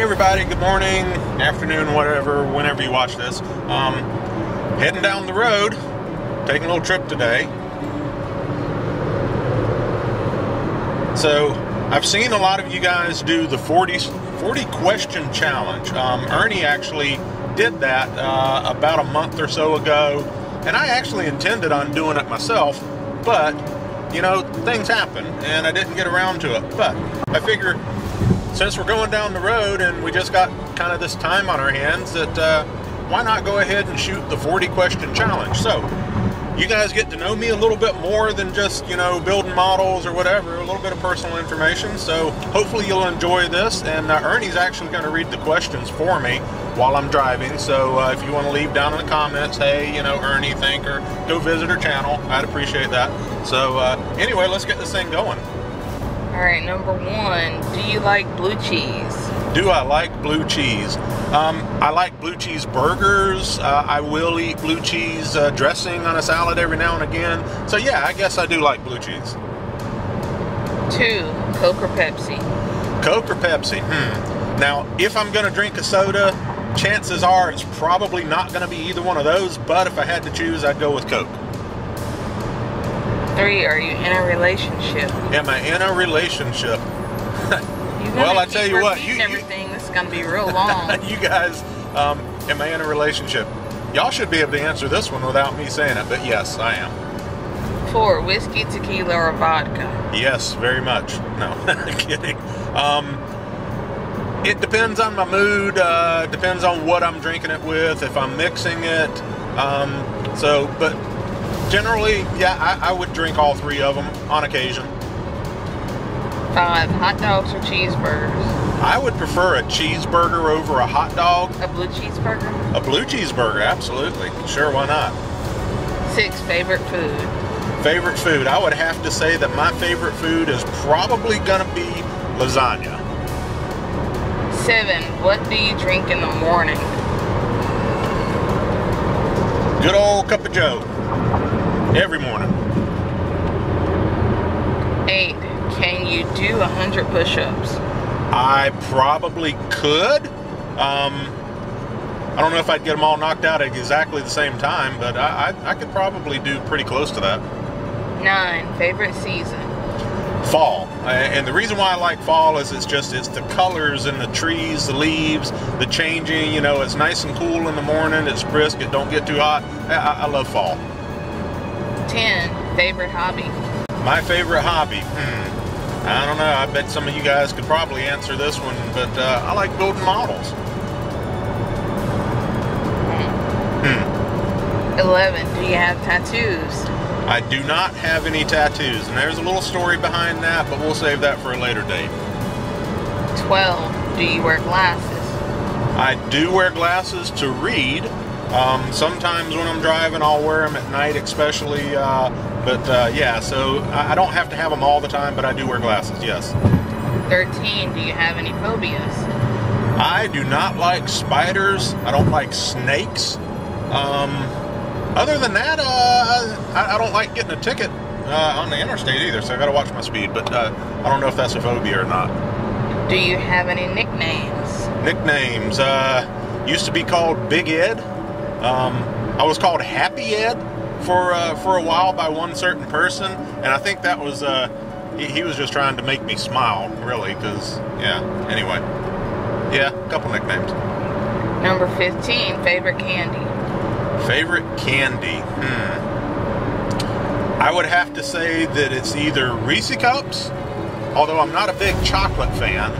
everybody. Good morning, afternoon, whatever, whenever you watch this. Um, heading down the road, taking a little trip today. So, I've seen a lot of you guys do the 40, 40 question challenge. Um, Ernie actually did that uh, about a month or so ago, and I actually intended on doing it myself, but you know, things happen, and I didn't get around to it. But I figure since we're going down the road and we just got kind of this time on our hands, that uh, why not go ahead and shoot the 40 question challenge? So, you guys get to know me a little bit more than just, you know, building models or whatever, a little bit of personal information. So, hopefully, you'll enjoy this. And uh, Ernie's actually going to read the questions for me while I'm driving. So, uh, if you want to leave down in the comments, hey, you know, Ernie, think, or go visit her channel, I'd appreciate that. So, uh, anyway, let's get this thing going. All right, number one, do you like blue cheese? Do I like blue cheese? Um, I like blue cheese burgers. Uh, I will eat blue cheese uh, dressing on a salad every now and again. So, yeah, I guess I do like blue cheese. Two, Coke or Pepsi? Coke or Pepsi? Hmm. Now, if I'm going to drink a soda, chances are it's probably not going to be either one of those, but if I had to choose, I'd go with Coke. Three, are you in a relationship? Am I in a relationship? Well, I tell you what, you, you everything. This is gonna be real long. you guys, um, am I in a relationship? Y'all should be able to answer this one without me saying it, but yes, I am. Four, whiskey, tequila, or vodka? Yes, very much. No, kidding. Um, it depends on my mood. Uh, depends on what I'm drinking it with. If I'm mixing it. Um, so, but generally, yeah, I, I would drink all three of them on occasion. Five, hot dogs or cheeseburgers? I would prefer a cheeseburger over a hot dog. A blue cheeseburger? A blue cheeseburger, absolutely. Sure, why not? Six, favorite food? Favorite food? I would have to say that my favorite food is probably gonna be lasagna. Seven, what do you drink in the morning? Good old cup of Joe. Every morning. Eight, can you do 100 push ups? I probably could. Um, I don't know if I'd get them all knocked out at exactly the same time, but I, I, I could probably do pretty close to that. Nine, favorite season? Fall, and the reason why I like fall is it's just it's the colors and the trees, the leaves, the changing. You know, it's nice and cool in the morning. It's brisk. It don't get too hot. I I love fall. 10, favorite hobby? My favorite hobby. Hmm. I don't know. I bet some of you guys could probably answer this one, but uh, I like building models. Hmm. 11, do you have tattoos? I do not have any tattoos, and there's a little story behind that, but we'll save that for a later date. 12, do you wear glasses? I do wear glasses to read. Um, sometimes when I'm driving, I'll wear them at night, especially. Uh, but uh, yeah, so I don't have to have them all the time, but I do wear glasses. Yes. 13, do you have any phobias? I do not like spiders. I don't like snakes. Um, other than that, uh, I, I don't like getting a ticket uh, on the interstate either, so I got to watch my speed. But uh, I don't know if that's a phobia or not. Do you have any nicknames? Nicknames uh, used to be called Big Ed. Um, I was called Happy Ed for uh, for a while by one certain person, and I think that was uh, he, he was just trying to make me smile, really. Because yeah. Anyway, yeah, a couple nicknames. Number 15, favorite candy? Favorite candy? Hmm. I would have to say that it's either Reese Cups, although I'm not a big chocolate fan,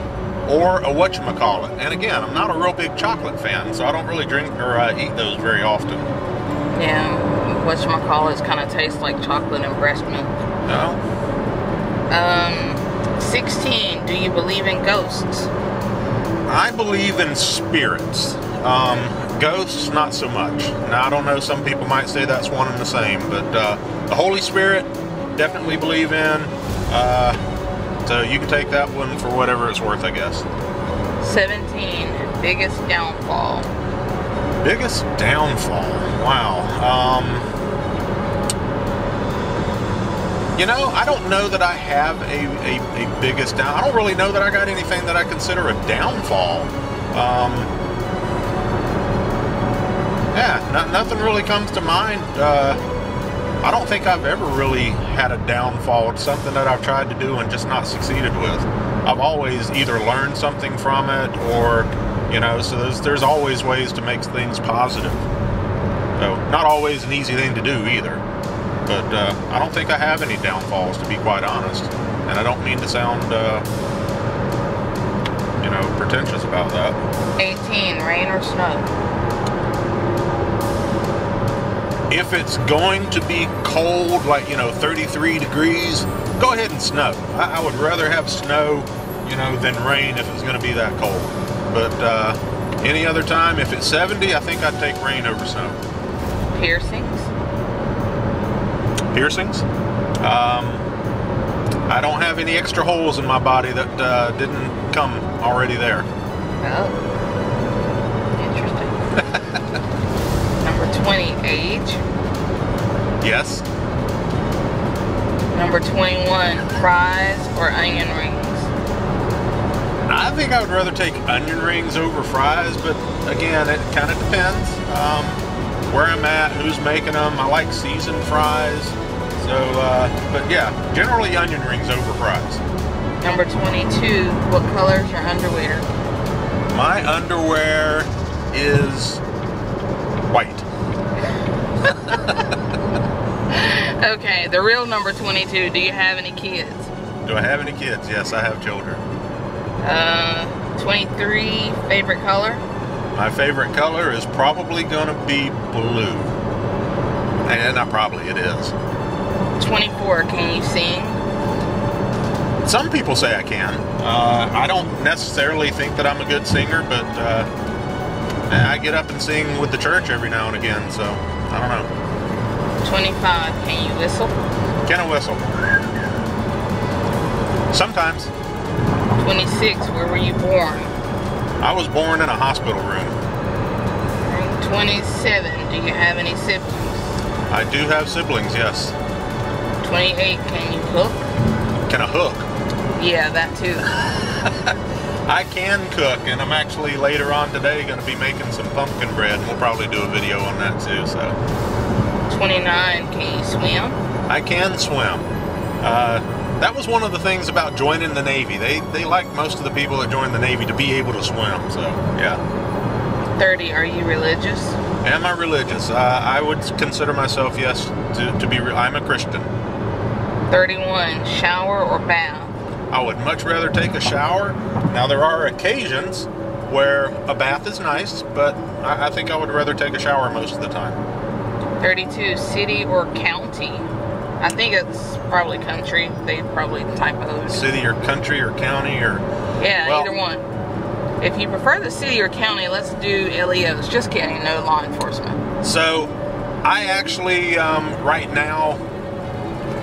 or a whatchamacallit. And again, I'm not a real big chocolate fan, so I don't really drink or uh, eat those very often. Yeah, whatchamacallits kind of taste like chocolate and breast milk. No? Um, 16, do you believe in ghosts? I believe in spirits. Um, ghosts, not so much. Now, I don't know, some people might say that's one and the same, but uh, the Holy Spirit, definitely believe in. Uh, so you can take that one for whatever it's worth, I guess. 17, biggest downfall? Biggest downfall. Wow. Um, you know, I don't know that I have a, a, a biggest down. I don't really know that I got anything that I consider a downfall. Um, yeah, no, nothing really comes to mind. Uh, I don't think I've ever really had a downfall. It's something that I've tried to do and just not succeeded with. I've always either learned something from it or, you know, so there's, there's always ways to make things positive. So, not always an easy thing to do either. But uh, I don't think I have any downfalls, to be quite honest. And I don't mean to sound, uh, you know, pretentious about that. 18, rain or snow? If it's going to be cold, like, you know, 33 degrees, go ahead and snow. I, I would rather have snow, you know, than rain if it's going to be that cold. But uh, any other time, if it's 70, I think I'd take rain over snow. Piercings? Piercings? Um, I don't have any extra holes in my body that uh, didn't come already there. Oh. Would rather take onion rings over fries, but again, it kind of depends. Um, where I'm at, who's making them. I like seasoned fries. So, uh, but yeah, generally onion rings over fries. Number 22, what color is your underwear? My underwear is white. Okay, the real number 22, do you have any kids? Do I have any kids? Yes, I have children. Uh, 23, favorite color? My favorite color is probably going to be blue. And not probably, it is. 24, can you sing? Some people say I can. Uh, I don't necessarily think that I'm a good singer, but uh, I get up and sing with the church every now and again, so I don't know. 25, can you whistle? Can I whistle? Sometimes. 26, where were you born? I was born in a hospital room. 27, do you have any siblings? I do have siblings, yes. 28, can you cook? Can I hook? Yeah, that too. I can cook, and I'm actually later on today going to be making some pumpkin bread, and we'll probably do a video on that too. So 29, can you swim? I can swim. Uh, that was one of the things about joining the Navy. They they like most of the people that join the Navy to be able to swim. So yeah. 30, are you religious? Am I religious? Uh, I would consider myself yes to, to be. Re- I'm a Christian. 31, shower or bath? I would much rather take a shower. Now there are occasions where a bath is nice, but I, I think I would rather take a shower most of the time. 32, city or county? I think it's probably country. They probably typoed. City or country or county or Yeah, Well- either one. If you prefer the city or county, let's do LEOs. Just kidding, no law enforcement. So, I actually, um, right now,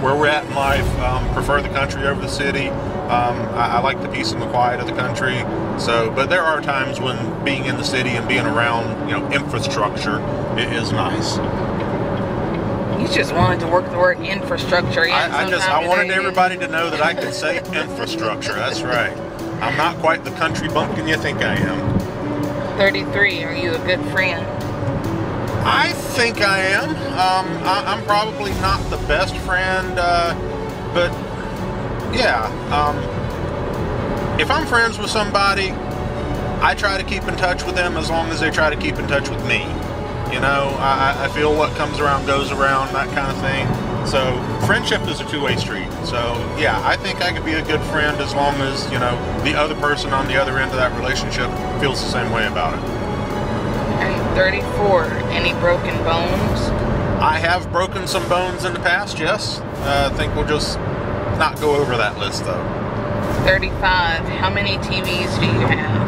where we're at in life, um, prefer the country over the city. Um, I, I like the peace and the quiet of the country. So, but there are times when being in the city and being around, you know, infrastructure is nice. You just wanted to work the word infrastructure in. I, I just, I wanted everybody to know that I can say infrastructure. That's right. I'm not quite the country bumpkin you think I am. 33, are you a good friend? I think I am. Um, I, I'm probably not the best friend, uh, but yeah. Um, if I'm friends with somebody, I try to keep in touch with them as long as they try to keep in touch with me. You know, I, I- feel what comes around goes around, that kind of thing. So friendship is a two-way street. So yeah, I think I could be a good friend as long as you know the other person on the other end of that relationship feels the same way about it. And 34, any broken bones? I have broken some bones in the past, yes. Uh, I think we'll just not go over that list though. 35, how many TVs do you have?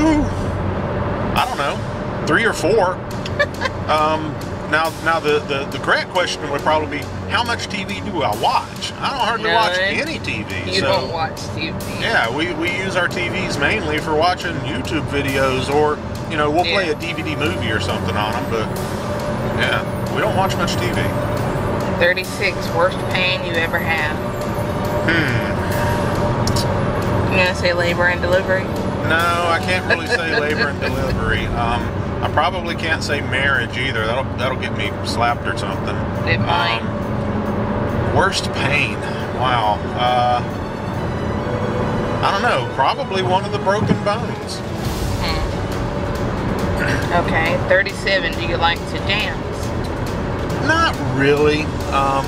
Ooh, I don't know, three or four. um, now, now the, the, the correct question would probably be, how much TV do I watch? I don't hardly watch any TV. You so, don't watch TV. Yeah, we, we use our TVs mainly for watching YouTube videos or, you know, we'll play a DVD movie or something on them, but yeah, we don't watch much TV. 36, worst pain you ever had? Hmm. I'm gonna say labor and delivery. No, I can't really say labor and delivery. Um, I probably can't say marriage either. That'll that'll get me slapped or something. It might. Um, worst pain. Wow. Uh, I don't know. Probably one of the broken bones. Okay, 37. Do you like to dance? Not really. Um,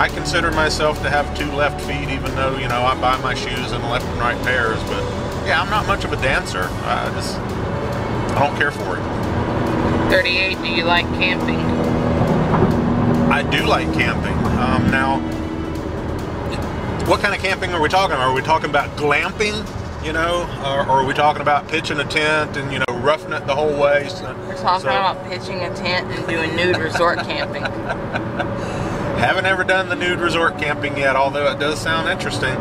I consider myself to have two left feet, even though you know I buy my shoes in left and right pairs. But yeah, I'm not much of a dancer. I just I don't care for it. 38. Do you like camping? I do like camping. Um, now, what kind of camping are we talking? About? Are we talking about glamping? You know, or, or are we talking about pitching a tent and you know roughing it the whole way? So, We're talking so- about pitching a tent and doing nude resort camping. Haven't ever done the nude resort camping yet, although it does sound interesting.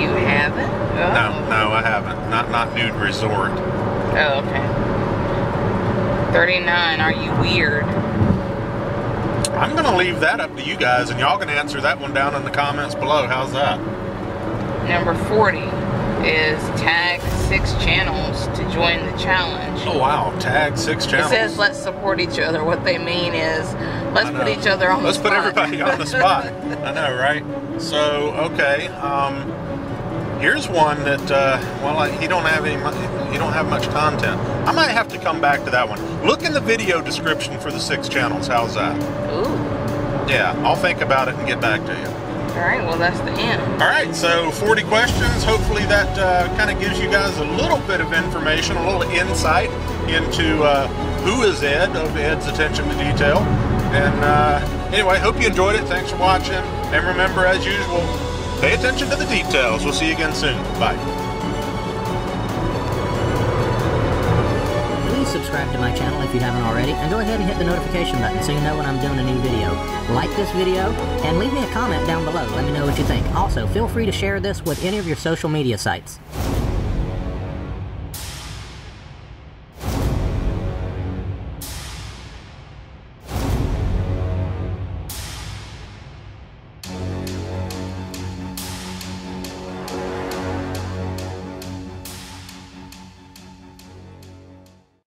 You haven't? Oh. No, no, I haven't. Not not nude resort. Oh, okay. 39. Are you weird? I'm gonna leave that up to you guys, and y'all can answer that one down in the comments below. How's that? Number 40 is tag six channels to join the challenge. Oh wow, tag six channels. It says let's support each other. What they mean is let's put each other on Let's the spot. Let's put everybody on the spot. I know, right? So, okay. Um, here's one that uh, well, I, he don't have any. mu- He don't have much content. I might have to come back to that one. Look in the video description for the six channels. How's that? Ooh. Yeah, I'll think about it and get back to you. All right. Well, that's the end. All right, so 40 questions. Hopefully, that uh, kind of gives you guys a little bit of information, a little insight into uh, who is Ed of Ed's Attention to Detail. And uh, anyway, hope you enjoyed it. Thanks for watching. And remember, as usual, pay attention to the details. We'll see you again soon. Bye. Subscribe to my channel if you haven't already, and go ahead and hit the notification button so you know when I'm doing a new video. Like this video, and leave me a comment down below. Let me know what you think. Also, feel free to share this with any of your social media sites.